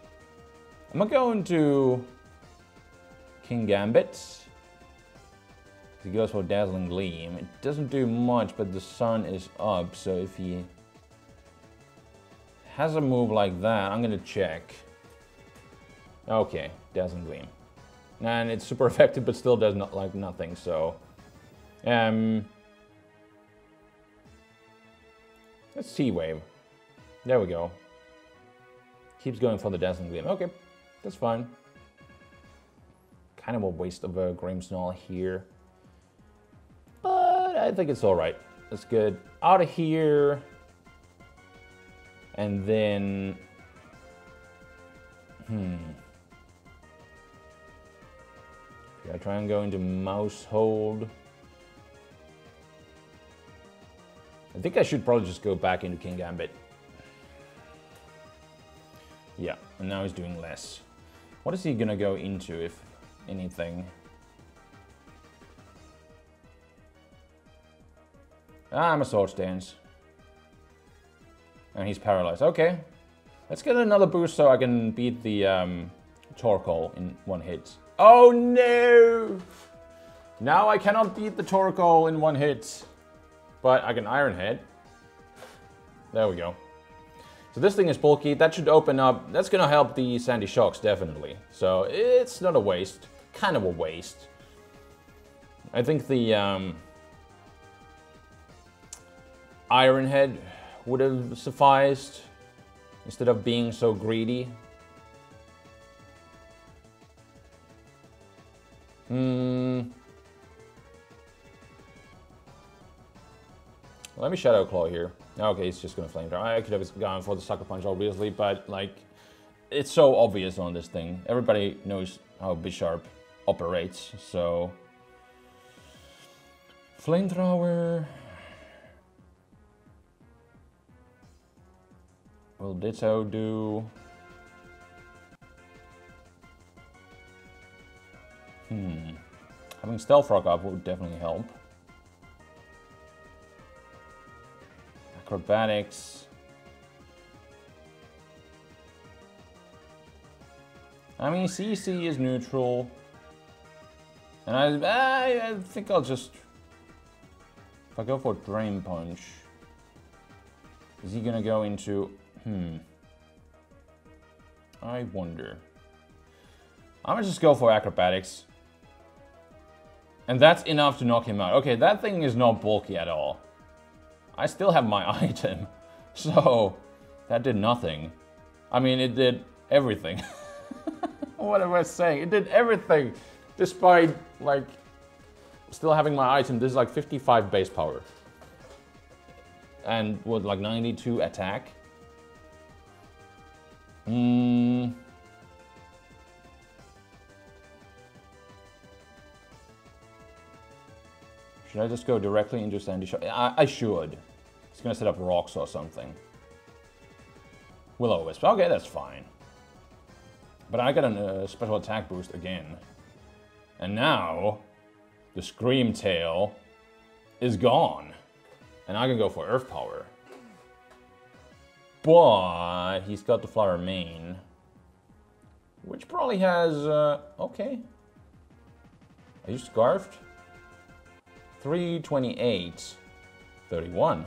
I'm gonna go into Kingambit. He goes for Dazzling Gleam. It doesn't do much, but the sun is up, so if he has a move like that, I'm gonna check. Okay, Dazzling Gleam. And it's super <laughs> effective, but still does not like nothing, so... Um... Let's T-Wave. There we go. Keeps going for the Dazzling Gleam. Okay, that's fine. Kind of a waste of a Grimmsnarl here. I think it's alright. That's good. Out of here. And then... Hmm. Should I try and go into Maushold? I think I should probably just go back into Kingambit. Yeah, and now he's doing less. What is he gonna go into, if anything? I'm a Swords Dance. And he's paralyzed. Okay. Let's get another boost so I can beat the um, Torkoal in one hit. Oh no! Now I cannot beat the Torkoal in one hit. But I can Iron Head. There we go. So this thing is bulky. That should open up. That's going to help the Sandy Shocks, definitely. So it's not a waste. Kind of a waste. I think the um, Iron Head would have sufficed instead of being so greedy. Hmm. Let me Shadow Claw here. Okay, he's just gonna Flamethrower. I could have gone for the Sucker Punch, obviously, but like, it's so obvious on this thing. Everybody knows how Bisharp operates, so... Flamethrower... Will Ditto do... Hmm. Having Stealth Rock up would definitely help. Acrobatics. I mean, CC is neutral. And I, I, I think I'll just... If I go for Drain Punch... Is he gonna go into Hmm. I wonder. I'm gonna just go for acrobatics. And that's enough to knock him out. Okay, that thing is not bulky at all. I still have my <laughs> item. So, that did nothing. I mean, it did everything. <laughs> what am I saying? It did everything. Despite, like, still having my item. This is like 55 base power. And with like 92 attack. Mm. Should I just go directly into Sandy Shocks? I, I should. It's gonna set up rocks or something. Will-O-Wisp. Okay, that's fine. But I got a uh, special attack boost again. And now, the Scream Tail is gone. And I can go for Earth Power. But he's got the Flutter Mane. Which probably has... Uh, okay. Are you scarfed? 328. 31.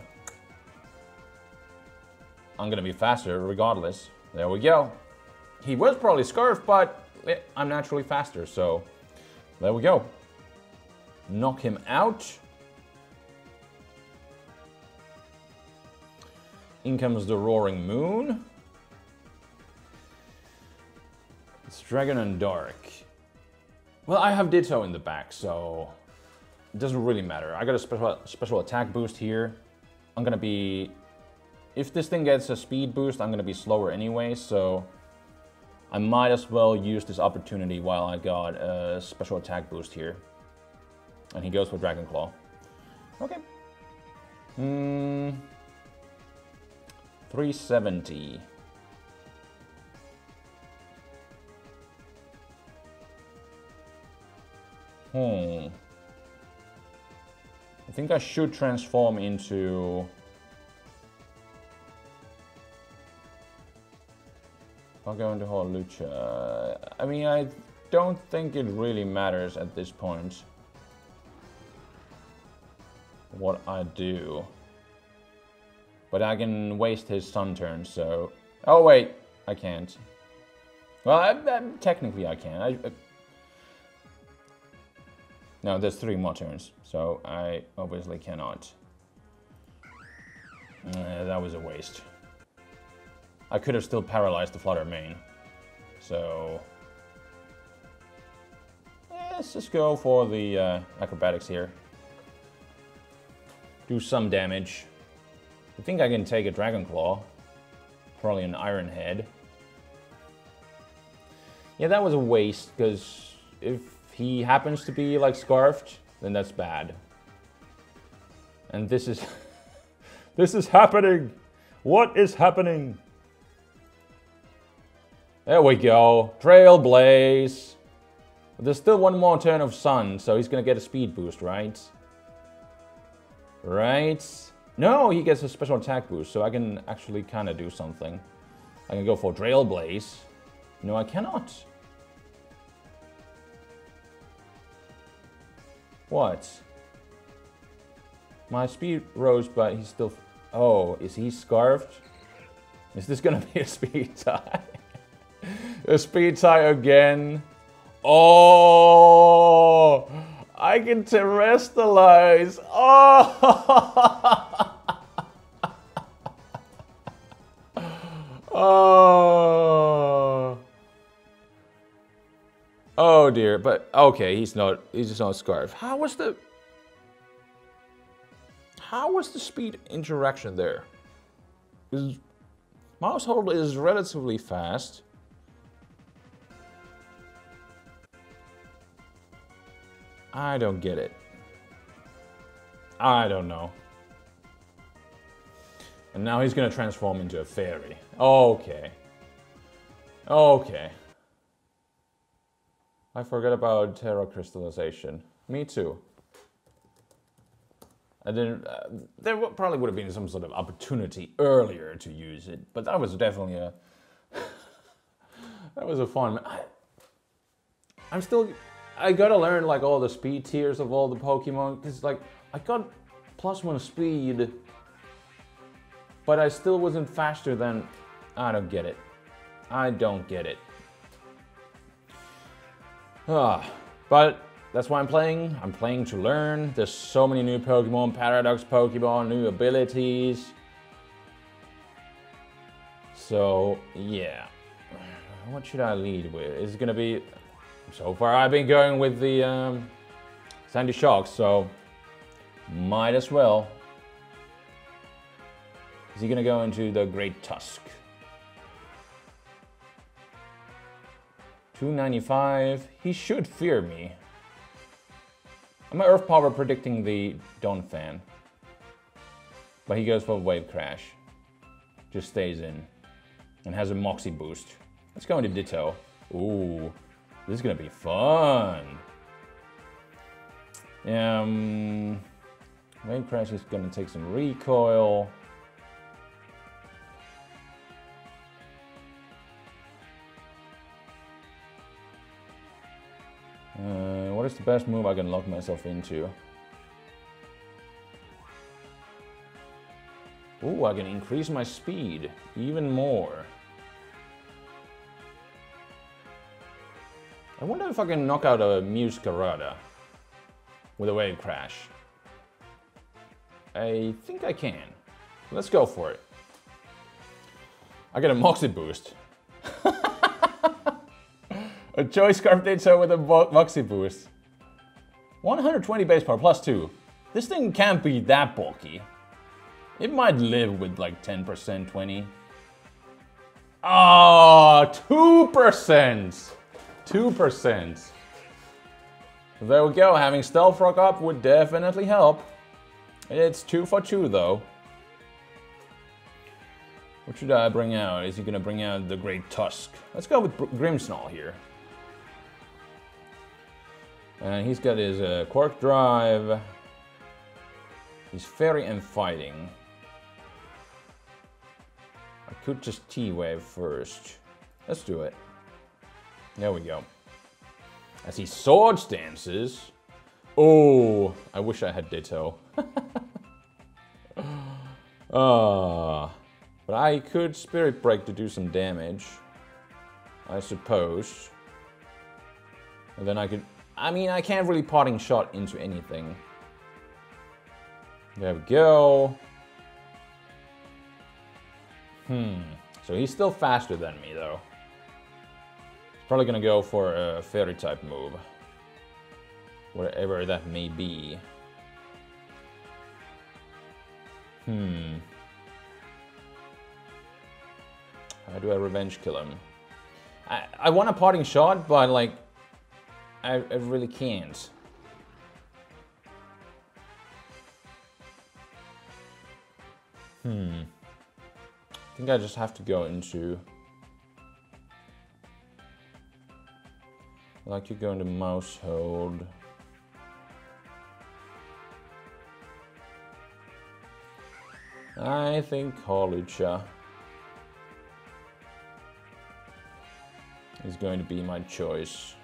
I'm gonna be faster regardless. There we go. He was probably scarfed, but I'm naturally faster, so there we go. Knock him out. In comes the Roaring Moon. It's Dragon and Dark. Well, I have Ditto in the back, so it doesn't really matter. I got a special, special attack boost here. I'm gonna be... If this thing gets a speed boost, I'm gonna be slower anyway, so... I might as well use this opportunity while I got a special attack boost here. And he goes for Dragon Claw. Okay. Hmm... 370. Hmm. I think I should transform into... I'll go into Hawlucha. I mean, I don't think it really matters at this point what I do. But I can waste his sun turn, so... Oh, wait. I can't. Well, I, I, technically I can. I. No, there's three more turns, so I obviously cannot. Uh, that was a waste. I could have still paralyzed the Flutter Mane. So... Let's just go for the uh, acrobatics here. Do some damage. I think I can take a Dragon Claw. Probably an Iron Head. Yeah, that was a waste, because if he happens to be, like, scarfed, then that's bad. And this is... <laughs> this is happening! What is happening? There we go. Trailblaze. There's still one more turn of Sun, so he's gonna get a speed boost, right? Right? No, he gets a special attack boost, so I can actually kind of do something. I can go for Trailblaze. No, I cannot. What? My speed rose, but he's still... Oh, is he scarfed? Is this gonna <laughs> be a speed tie? a speed tie again? Oh! I can terastallize. <laughs> Oh! Oh. Oh dear, but okay, he's not, he's just on scarf. How was the, how was the speed interaction there? Because Maushold is relatively fast. I don't get it. I don't know. And now he's gonna transform into a fairy. Okay. Okay. I forgot about Tera Crystallization. Me too. I didn't. Uh, there probably would have been some sort of opportunity earlier to use it, but that was definitely a. <laughs> that was a fun. I, I'm still I gotta learn like all the speed tiers of all the Pokemon because like I got plus one speed, but I still wasn't faster than. I don't get it. I don't get it. Ah, but that's why I'm playing. I'm playing to learn. There's so many new Pokemon, Paradox Pokemon, new abilities. So yeah, what should I lead with? Is it gonna be so far I've been going with the um, Sandy Shocks, so might as well. Is he gonna go into the Great Tusk? 295. He should fear me. I'm an Earth Power predicting the Donphan. But he goes for Wave Crash. Just stays in. And has a Moxie boost. Let's go into Ditto. Ooh. This is gonna be fun. Um, Wave Crash is gonna take some recoil. Uh, is the best move I can lock myself into? Ooh, I can increase my speed even more. I wonder if I can knock out a Meowscarada with a Wave Crash. I think I can. Let's go for it. I get a Moxie boost. <laughs> a Choice Scarf did so with a Moxie boost. 120 base power plus 2. This thing can't be that bulky. It might live with like 10%, 20. Ah, oh, 2%! 2%. There we go, having Stealth Rock up would definitely help. It's 2 for 2 though. What should I bring out? Is he gonna bring out the Great Tusk? Let's go with Grimmsnarl here. And he's got his uh, Quark Drive. He's Fairy and Fighting. I could just T-Wave first. Let's do it. There we go. As he Swords Dances. Oh, I wish I had Ditto. <laughs> Ah. uh. But I could Spirit Break to do some damage. I suppose. And then I could... I mean, I can't really Parting Shot into anything. There we go. Hmm. So he's still faster than me, though. He's probably gonna go for a Fairy type move. Whatever that may be. Hmm. How do I revenge kill him? I, I want a parting shot, but like, I, I really can't. Hmm. I think I just have to go into... Like you go into Maushold. I think Hawlucha. is going to be my choice.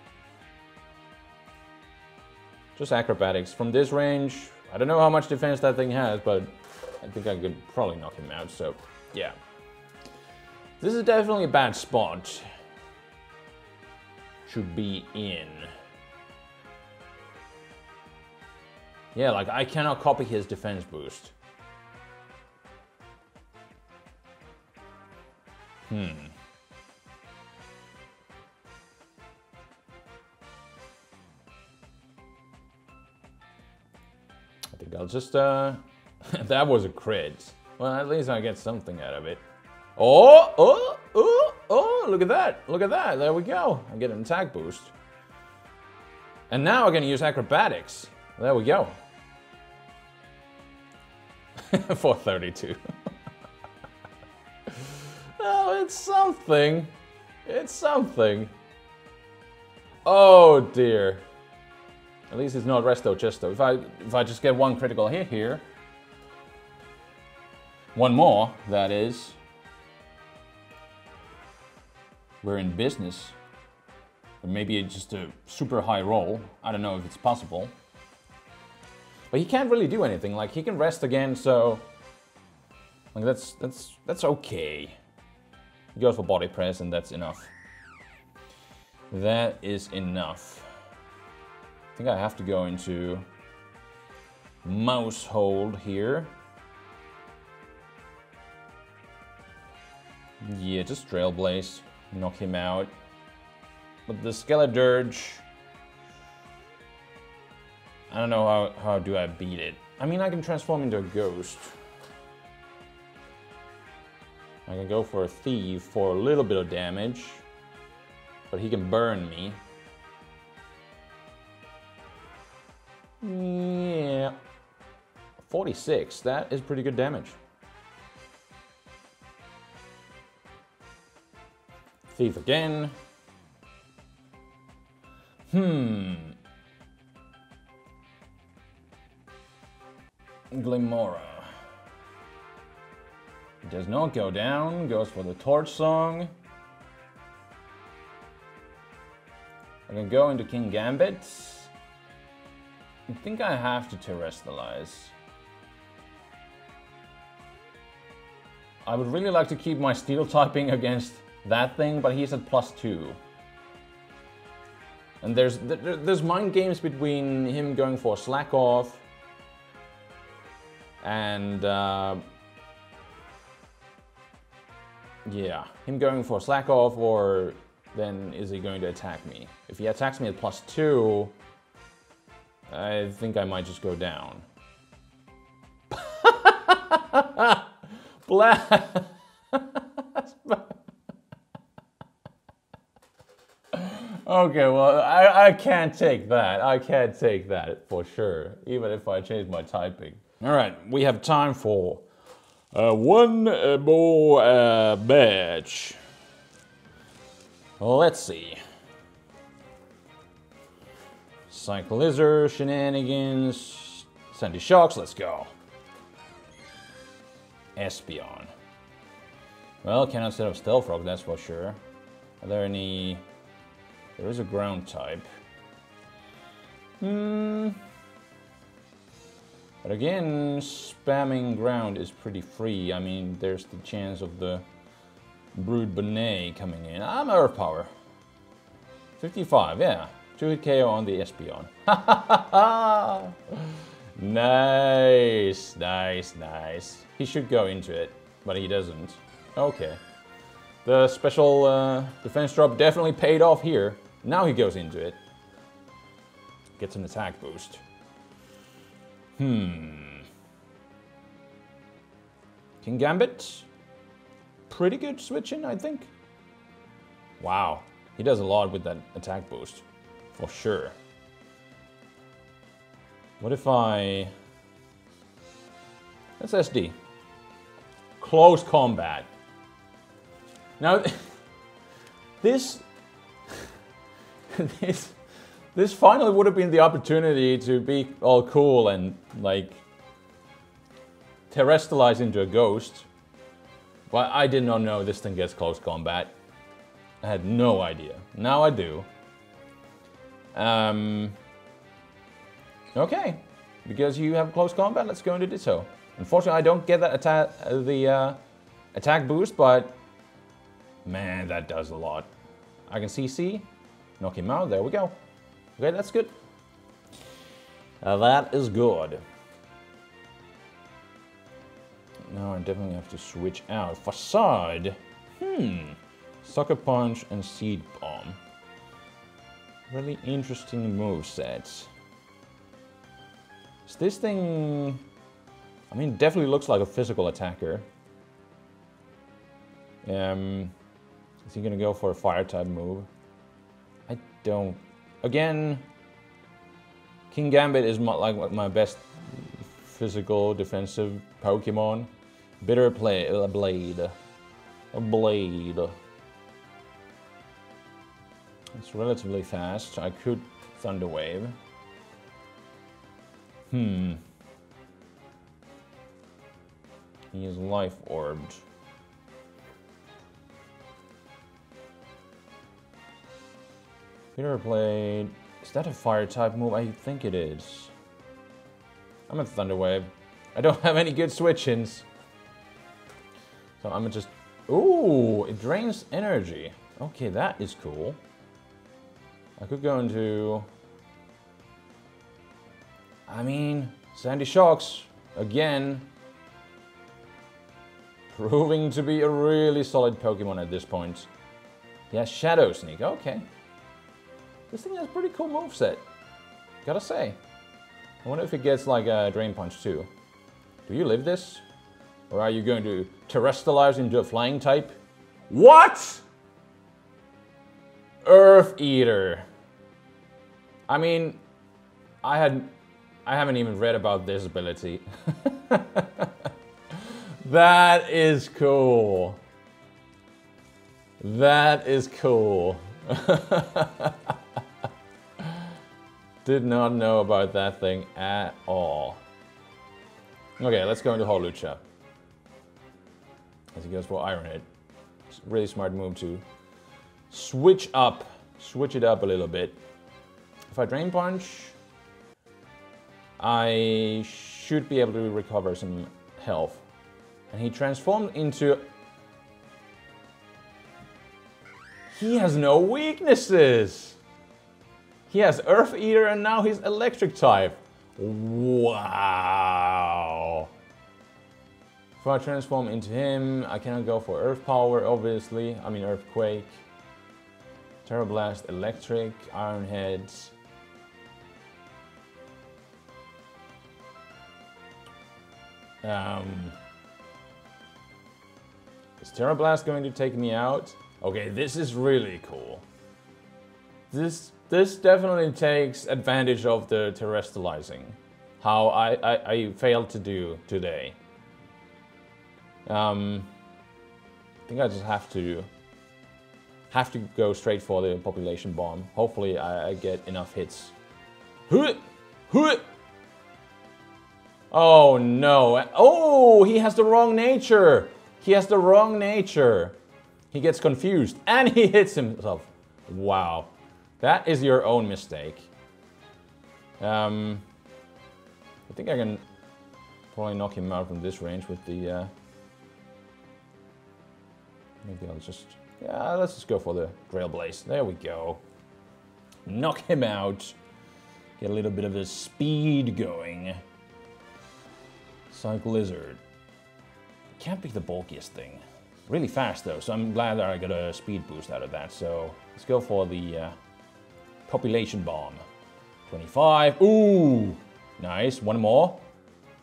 Just acrobatics. From this range, I don't know how much defense that thing has, but I think I could probably knock him out, so yeah. This is definitely a bad spot to be in. Yeah, like I cannot copy his defense boost. Hmm. Just, uh, <laughs> that was a crit. Well, at least I get something out of it. Oh, oh, oh, oh, look at that. Look at that. There we go. I get an attack boost. And now I'm going to use acrobatics. There we go. <laughs> 432. <laughs> oh, it's something. It's something. Oh, dear. At least it's not resto chesto. If I if I just get one critical hit here, one more, that is, we're in business. Or maybe just a super high roll. I don't know if it's possible. But he can't really do anything. Like he can rest again, so like that's that's that's okay. He goes for body press and that's enough. That is enough think I have to go into Maushold here. Yeah, just Trailblaze, knock him out. But the Skeledirge, I don't know how, how do I beat it. I mean, I can transform into a ghost. I can go for a thief for a little bit of damage, but he can burn me. Yeah. 46, that is pretty good damage. Thief again. Hmm. Glimmora. Does not go down, goes for the Torch Song. I can go into Kingambit. I think I have to terastallize. I would really like to keep my steel typing against that thing, but he's at plus two. And there's there's mind games between him going for slack off and uh, yeah, him going for slack off or then is he going to attack me? If he attacks me at plus two, I think I might just go down. <laughs> Black. <laughs> okay, well, I, I can't take that. I can't take that for sure, even if I change my typing. All right, we have time for uh, one uh, more uh, match. Let's see. Cyclizer, shenanigans, Sandy Shocks, let's go. Espeon. Well, cannot set up Stealth Rock, that's for sure. Are there any... There is a ground type. Hmm... But again, spamming ground is pretty free. I mean, there's the chance of the Brute Bonnet coming in. I'm Earth Power. 55, yeah. 2 hit KO on the Espeon. <laughs> nice, nice, nice. He should go into it, but he doesn't. Okay. The special uh, defense drop definitely paid off here. Now he goes into it. Gets an attack boost. Hmm. Kingambit. Pretty good switching, I think. Wow. He does a lot with that attack boost. For sure. What if I... That's SD. Close combat. Now, <laughs> this... <laughs> this this finally would have been the opportunity to be all cool and like terastallize into a ghost. But I did not know this thing gets close combat. I had no idea. Now I do. Um, okay, because you have close combat, let's go into Ditto. Unfortunately, I don't get that attack, uh, the uh, attack boost, but man, that does a lot. I can CC, knock him out. There we go. Okay, that's good. Uh, that is good. Now I definitely have to switch out. Facade. Hmm. Sucker Punch and Seed Bomb. Really interesting move sets. Is this thing... I mean, definitely looks like a physical attacker. Um, is he gonna go for a fire type move? I don't Again, Kingambit is my, like my best physical defensive Pokemon. Bitter play a blade. A blade. It's relatively fast. I could Thunder Wave. Hmm. He is life orbed. Bitter Blade. Is that a fire type move? I think it is. I'm a Thunder Wave. I don't <laughs> have any good switch-ins. So I'm just... Ooh, it drains energy. Okay, that is cool. I could go into... I mean, Sandy Shocks, again, proving to be a really solid Pokemon at this point. Yeah, Shadow Sneak, okay. This thing has a pretty cool move set. Gotta say. I wonder if it gets like a Drain Punch too. Do you live this? Or are you going to terastallize into a flying type? What? Earth Eater. I mean, I had, I haven't even read about this ability. <laughs> that is cool. That is cool. <laughs> Did not know about that thing at all. Okay, let's go into Hawlucha. As he goes for Iron Head. Really smart move to switch up, switch it up a little bit. If I Drain Punch, I should be able to recover some health. And he transformed into... He has no weaknesses! He has Earth Eater and now he's Electric type. Wow! If I transform into him, I cannot go for Earth Power, obviously. I mean Earthquake. Tera Blast, Electric, Iron Heads. Um, is Tera Blast going to take me out? Okay, this is really cool. This this definitely takes advantage of the terastallizing. How I, I, I failed to do today. Um, I think I just have to have to go straight for the population bomb. Hopefully I, I get enough hits. Oh no. Oh, he has the wrong nature. He has the wrong nature. He gets confused <laughs> and he hits himself. Wow. That is your own mistake. Um, I think I can probably knock him out from this range with the... Uh, maybe I'll just... Yeah, let's just go for the Trailblaze. There we go. Knock him out. Get a little bit of his speed going. Cyclizar. Can't be the bulkiest thing. Really fast though, so I'm glad that I got a speed boost out of that. So let's go for the uh, Population Bomb. 25. Ooh! Nice. One more.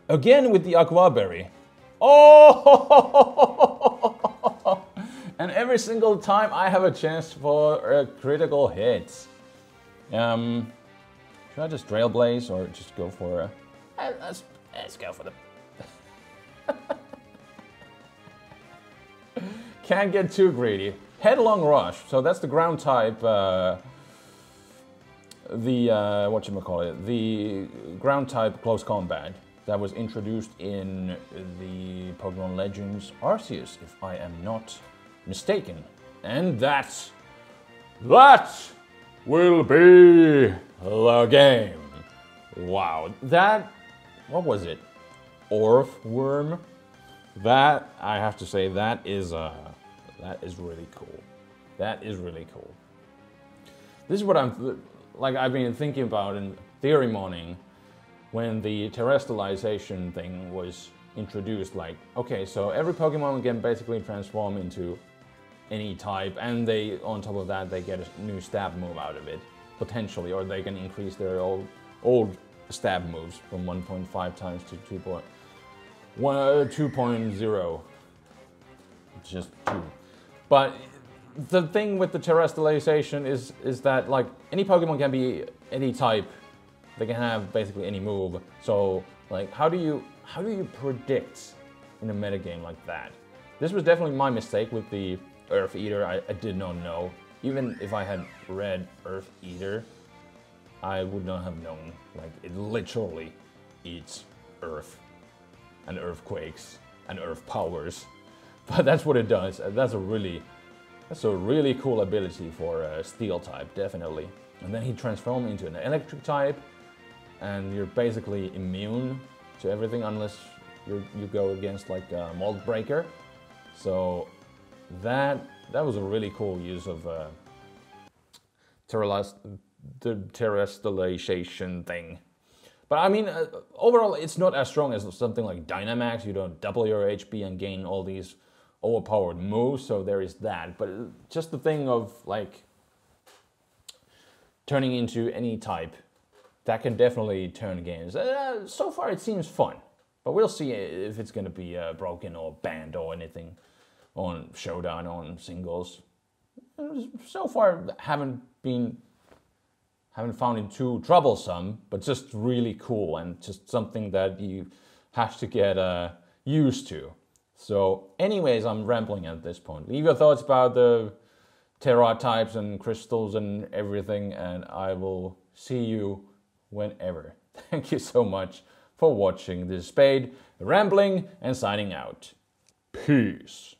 Again with the Aguav Berry. Oh! <laughs> and every single time I have a chance for a critical hit. Um, should I just Trailblaze or just go for a... Let's, let's go for the Can't get too greedy. Headlong Rush. So that's the ground type. Uh, the uh, what you call it? The ground type close combat that was introduced in the Pokemon Legends Arceus, if I am not mistaken. And that, that will be the game. Wow, that, what was it? Orthworm? That, I have to say, that is, uh, that is really cool. That is really cool. This is what I'm, like I've been thinking about in theory morning when the terastallization thing was introduced. Like, okay, so every Pokemon can basically transform into any type and they, on top of that, they get a new stab move out of it, potentially, or they can increase their old, old stab moves from 1.5 times to Uh, 2. 2.0. Just 2. But the thing with the terastallization is is that like any Pokemon can be any type. They can have basically any move. So like how do you how do you predict in a metagame like that? This was definitely my mistake with the Earth Eater. I, I did not know. Even if I had read Earth Eater, I would not have known. Like it literally eats Earth and earthquakes and earth powers. <laughs> But that's what it does. That's a really, that's a really cool ability for a steel type, definitely. And then he transforms into an electric type, and you're basically immune to everything unless you you go against like a mold breaker. So that that was a really cool use of uh, the terastallization thing. But I mean, uh, overall, it's not as strong as something like Dynamax. You don't double your HP and gain all these overpowered moves, so there is that. But uh, just the thing of like turning into any type, that can definitely turn games. Uh, so far, it seems fun. But we'll see if it's going to be uh, broken or banned or anything on Showdown, on singles. So far, haven't been haven't found it too troublesome, but just really cool and just something that you have to get uh, used to. So anyways, I'm rambling at this point. Leave your thoughts about the Tera types and crystals and everything, and I will see you whenever. <laughs> Thank you so much for watching this Spade, rambling and signing out. Peace.